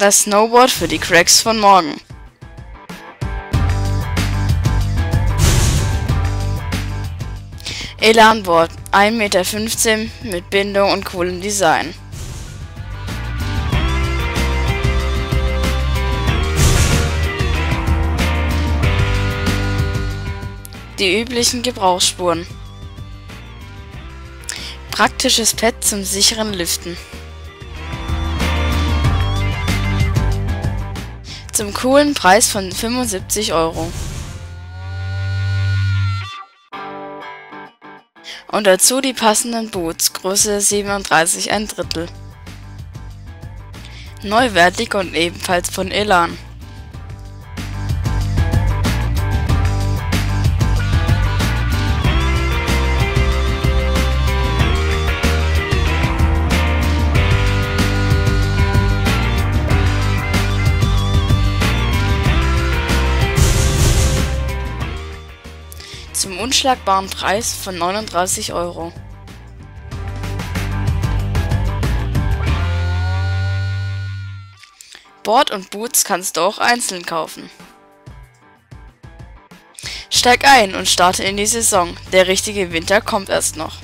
Das Snowboard für die Cracks von morgen. Elanboard 1,15 Meter mit Bindung und coolem Design. Die üblichen Gebrauchsspuren. Praktisches Pad zum sicheren Lüften. Zum coolen Preis von 75 Euro. Und dazu die passenden Boots, Größe 37 ein Drittel. Neuwertig und ebenfalls von Elan. Zum unschlagbaren Preis von 39 Euro. Board und Boots kannst du auch einzeln kaufen. Steig ein und starte in die Saison. Der richtige Winter kommt erst noch.